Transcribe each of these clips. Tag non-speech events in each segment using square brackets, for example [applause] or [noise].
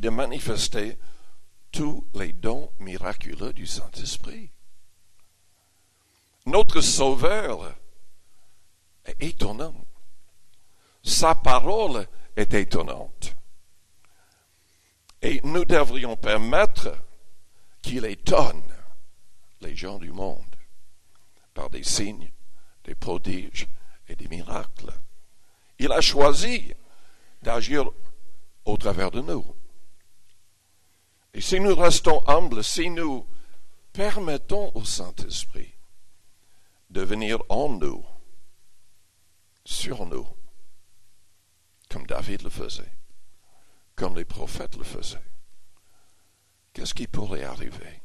de manifester tous les dons miraculeux du Saint-Esprit. Notre Sauveur est étonnant. Sa parole est étonnante. Et nous devrions permettre qu'il étonne les gens du monde par des signes, des prodiges et des miracles. Il a choisi d'agir au travers de nous. Et si nous restons humbles, si nous permettons au Saint-Esprit de venir en nous, sur nous, comme David le faisait, comme les prophètes le faisaient, qu'est-ce qui pourrait arriver?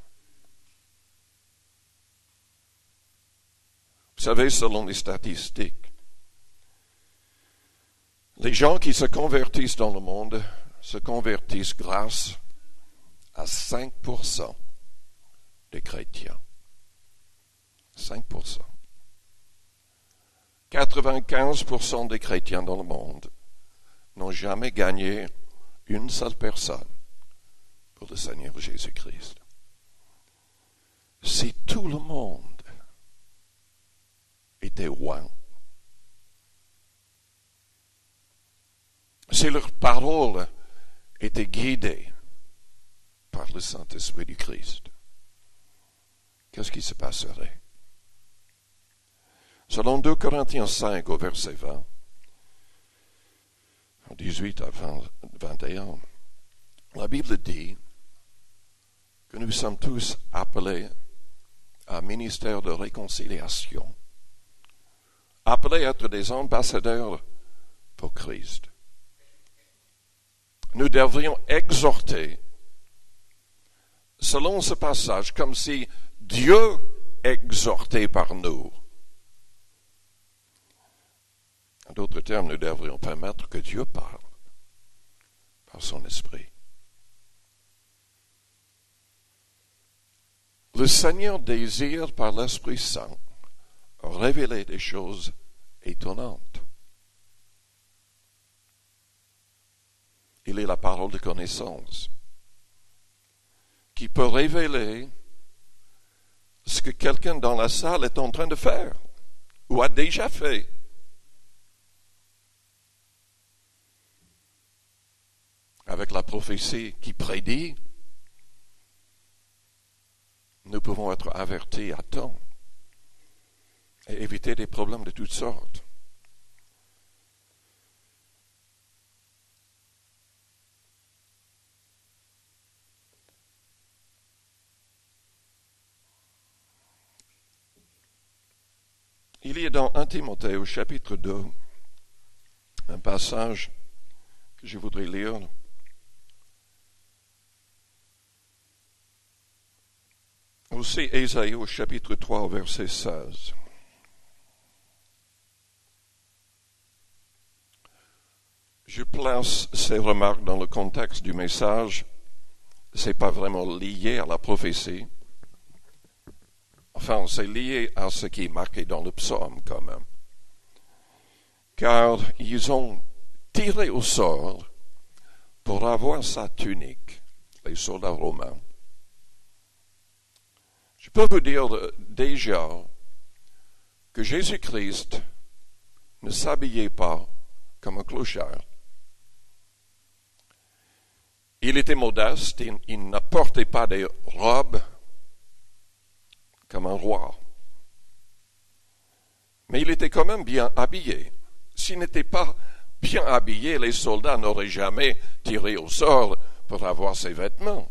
Vous savez, selon les statistiques, les gens qui se convertissent dans le monde se convertissent grâce à 5% des chrétiens. 5%. 95% des chrétiens dans le monde n'ont jamais gagné une seule personne pour le Seigneur Jésus-Christ. Si tout le monde était loin, si leur parole était guidée par le Saint-Esprit du Christ, qu'est-ce qui se passerait? Selon 2 Corinthiens 5 au verset 20, 18 à 21, la Bible dit que nous sommes tous appelés à un ministère de réconciliation, appelés à être des ambassadeurs pour Christ. Nous devrions exhorter, selon ce passage, comme si Dieu exhortait par nous. En d'autres termes, nous devrions permettre que Dieu parle par son esprit. Le Seigneur désire par l'Esprit Saint révéler des choses étonnantes. Il est la parole de connaissance qui peut révéler ce que quelqu'un dans la salle est en train de faire ou a déjà fait. Avec la prophétie qui prédit, nous pouvons être avertis à temps et éviter des problèmes de toutes sortes. Dans 1 Timothée au chapitre 2 un passage que je voudrais lire. Aussi Ésaïe au chapitre 3 au verset 16. Je place ces remarques dans le contexte du message. Ce n'est pas vraiment lié à la prophétie. Enfin, c'est lié à ce qui est marqué dans le psaume quand même. Car ils ont tiré au sort pour avoir sa tunique, les soldats romains. Je peux vous dire déjà que Jésus-Christ ne s'habillait pas comme un clochard. Il était modeste, il, il ne portait pas des robes comme un roi. Mais il était quand même bien habillé. S'il n'était pas bien habillé, les soldats n'auraient jamais tiré au sort pour avoir ses vêtements.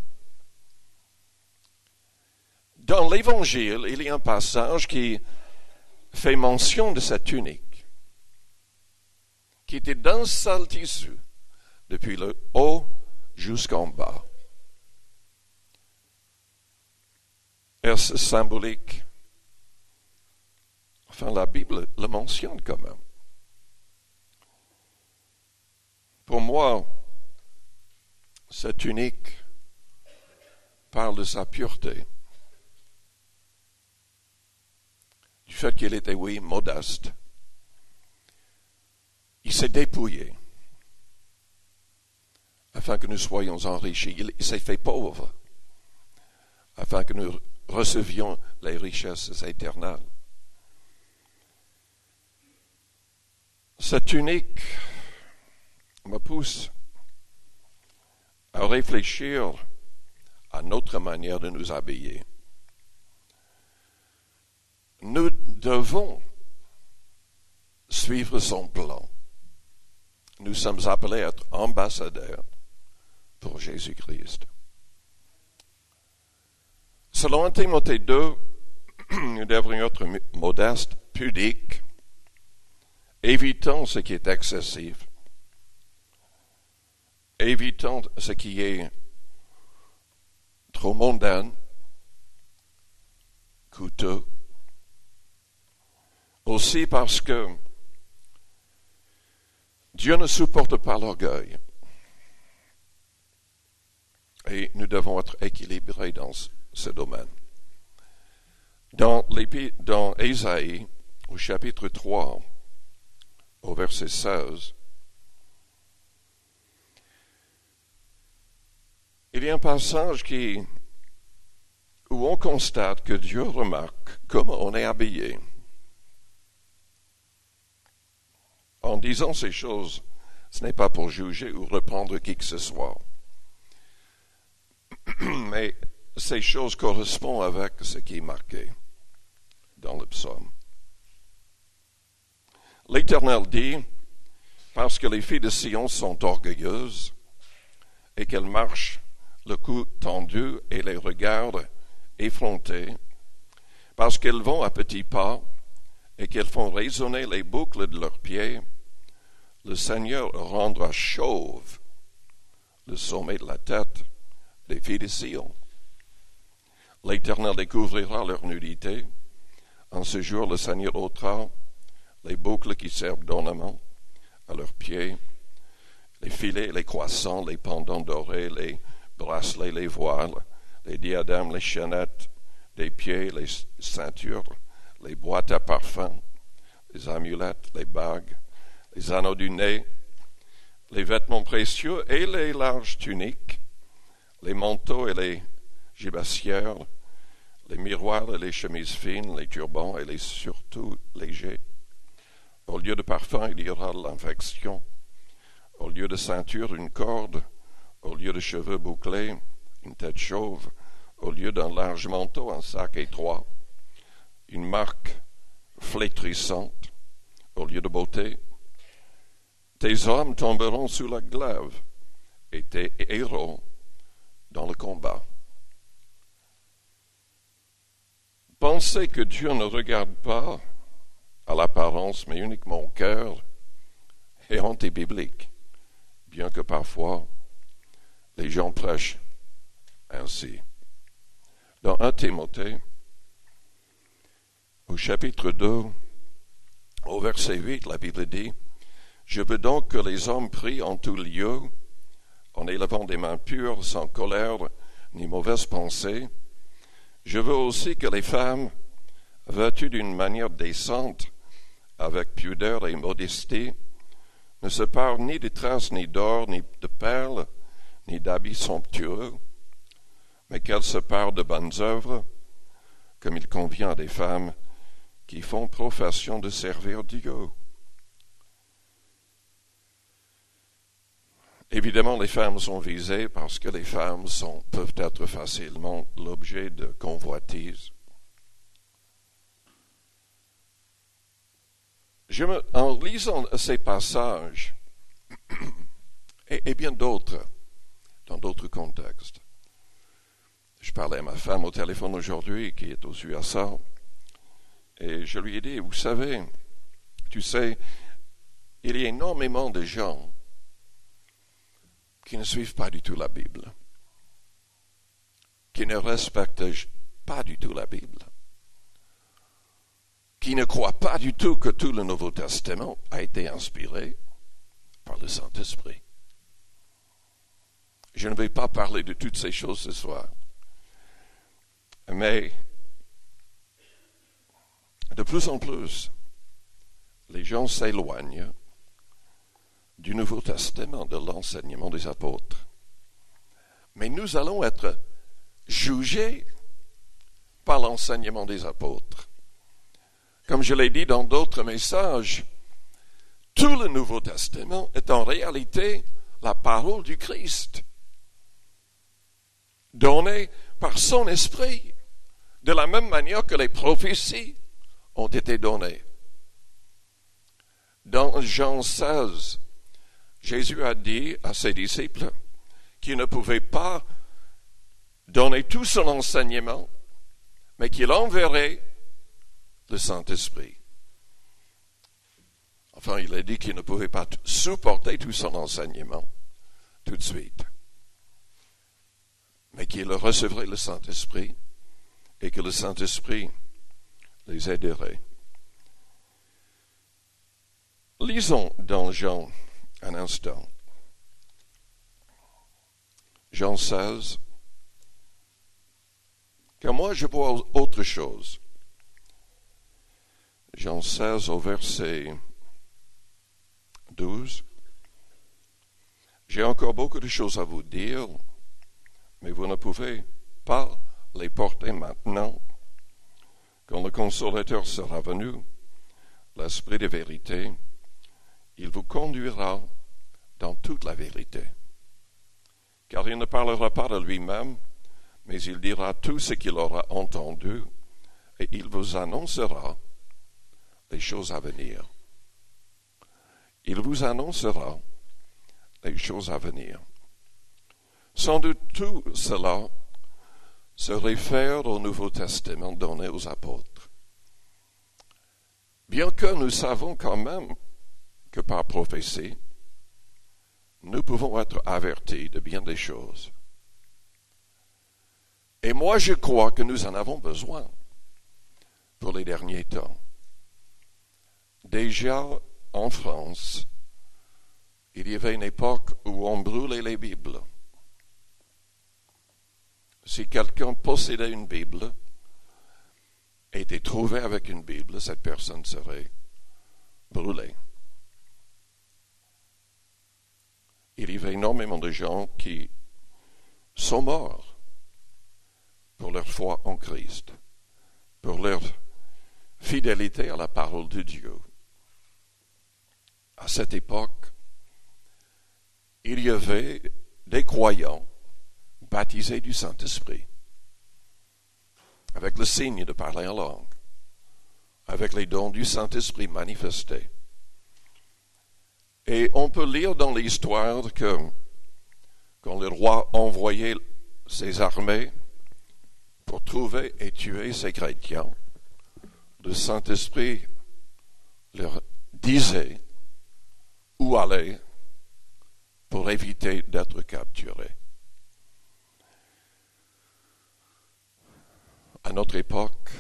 Dans l'Évangile, il y a un passage qui fait mention de cette tunique, qui était d'un seul tissu, depuis le haut jusqu'en bas. Est-ce symbolique Enfin, la Bible le mentionne quand même. Pour moi, cette unique parle de sa pureté, du fait qu'il était, oui, modeste. Il s'est dépouillé afin que nous soyons enrichis. Il s'est fait pauvre, afin que nous recevions les richesses éternelles. Cette tunique me pousse à réfléchir à notre manière de nous habiller. Nous devons suivre son plan. Nous sommes appelés à être ambassadeurs pour Jésus-Christ. Selon Timothée 2, [clears throat] nous devrions être modestes, pudiques, évitant ce qui est excessif, évitant ce qui est trop mondain, coûteux, aussi parce que Dieu ne supporte pas l'orgueil. Et nous devons être équilibrés dans ce domaine. Dans, Ésaïe, au chapitre 3, au verset 16, il y a un passage qui, où on constate que Dieu remarque comment on est habillé. En disant ces choses, ce n'est pas pour juger ou reprendre qui que ce soit. [clears throat] Mais ces choses correspondent avec ce qui est marqué dans le psaume. L'Éternel dit, parce que les filles de Sion sont orgueilleuses et qu'elles marchent le cou tendu et les regards effrontés, parce qu'elles vont à petits pas et qu'elles font résonner les boucles de leurs pieds, le Seigneur rendra chauve le sommet de la tête des filles de Sion. L'Éternel découvrira leur nudité. En ce jour, le Seigneur ôtera les boucles qui servent d'ornement à leurs pieds, les filets, les croissants, les pendants dorés, les bracelets, les voiles, les diadèmes, les chaînettes des pieds, les ceintures, les boîtes à parfum, les amulettes, les bagues, les anneaux du nez, les vêtements précieux et les larges tuniques, les manteaux et les gibassières, les miroirs et les chemises fines, les turbans et les surtout légers. Au lieu de parfum, il y aura l'infection. Au lieu de ceinture, une corde. Au lieu de cheveux bouclés, une tête chauve. Au lieu d'un large manteau, un sac étroit. Une marque flétrissante. Au lieu de beauté, tes hommes tomberont sous la glaive et tes héros dans le combat. Pensez que Dieu ne regarde pas à l'apparence, mais uniquement au cœur, est anti-biblique, bien que parfois les gens prêchent ainsi. Dans 1 Timothée, au chapitre 2, au verset 8, la Bible dit je veux donc que les hommes prient en tout lieu, en élevant des mains pures, sans colère ni mauvaise pensée. Je veux aussi que les femmes, vêtues d'une manière décente, avec pudeur et modestie, ne se parlent ni de traces, ni d'or, ni de perles, ni d'habits somptueux, mais qu'elles se parlent de bonnes œuvres, comme il convient à des femmes qui font profession de servir Dieu. Évidemment, les femmes sont visées parce que les femmes peuvent être facilement l'objet de convoitises. En lisant ces passages, [clears throat] et, bien d'autres, dans d'autres contextes, je parlais à ma femme au téléphone aujourd'hui, qui est au USA, et je lui ai dit, vous savez, tu sais, il y a énormément de gens qui ne suivent pas du tout la Bible, qui ne respectent pas du tout la Bible, qui ne croient pas du tout que tout le Nouveau Testament a été inspiré par le Saint-Esprit. Je ne vais pas parler de toutes ces choses ce soir, mais de plus en plus, les gens s'éloignent du Nouveau Testament, de l'enseignement des apôtres. Mais nous allons être jugés par l'enseignement des apôtres. Comme je l'ai dit dans d'autres messages, tout le Nouveau Testament est en réalité la parole du Christ, donnée par son esprit, de la même manière que les prophéties ont été données. Dans Jean 16, Jésus a dit à ses disciples qu'il ne pouvait pas donner tout son enseignement, mais qu'il enverrait le Saint-Esprit. Enfin, il a dit qu'il ne pouvait pas supporter tout son enseignement tout de suite, mais qu'il recevrait le Saint-Esprit et que le Saint-Esprit les aiderait. Lisons dans Jean un instant. Jean 16. Car moi je vois autre chose. Jean 16 au verset 12. J'ai encore beaucoup de choses à vous dire, mais vous ne pouvez pas les porter maintenant. Quand le consolateur sera venu, l'Esprit de vérité, il vous conduira dans toute la vérité. Car il ne parlera pas de lui-même, mais il dira tout ce qu'il aura entendu, et il vous annoncera les choses à venir. Il vous annoncera les choses à venir. Sans doute tout cela se réfère au Nouveau Testament donné aux apôtres. Bien que nous savons quand même que par prophétie, nous pouvons être avertis de bien des choses. Et moi, je crois que nous en avons besoin pour les derniers temps. Déjà en France, il y avait une époque où on brûlait les Bibles. Si quelqu'un possédait une Bible et était trouvé avec une Bible, cette personne serait brûlée. Il y avait énormément de gens qui sont morts pour leur foi en Christ, pour leur fidélité à la parole de Dieu à cette époque, il y avait des croyants baptisés du Saint-Esprit, avec le signe de parler en langue, avec les dons du Saint-Esprit manifestés. Et on peut lire dans l'histoire que quand le roi envoyait ses armées pour trouver et tuer ces chrétiens, le Saint-Esprit leur disait où aller pour éviter d'être capturé. À notre époque,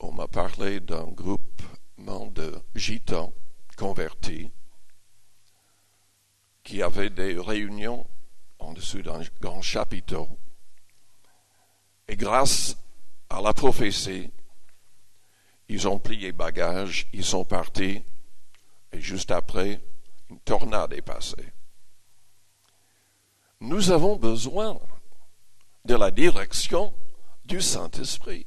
on m'a parlé d'un groupement de gitans convertis qui avaient des réunions en dessous d'un grand chapiteau. Et grâce à la prophétie, ils ont plié bagages, ils sont partis et juste après, une tornade est passée. Nous avons besoin de la direction du Saint-Esprit.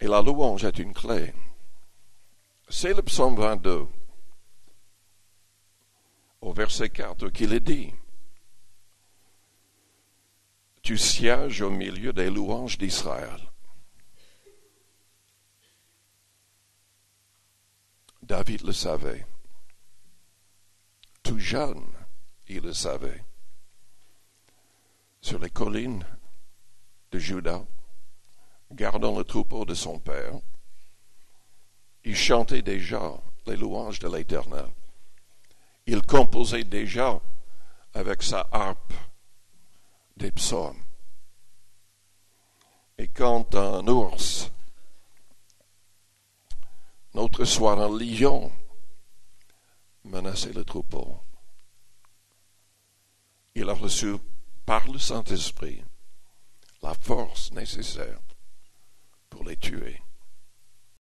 Et la louange est une clé. C'est le psaume 22, au verset 4, qu'il est dit. Tu sièges au milieu des louanges d'Israël. David le savait. Tout jeune, il le savait. Sur les collines de Juda, gardant le troupeau de son père, il chantait déjà les louanges de l'Éternel. Il composait déjà avec sa harpe des psaumes. Et quand un ours notre soir, un lion menaçait le troupeau. Il a reçu par le Saint-Esprit la force nécessaire pour les tuer.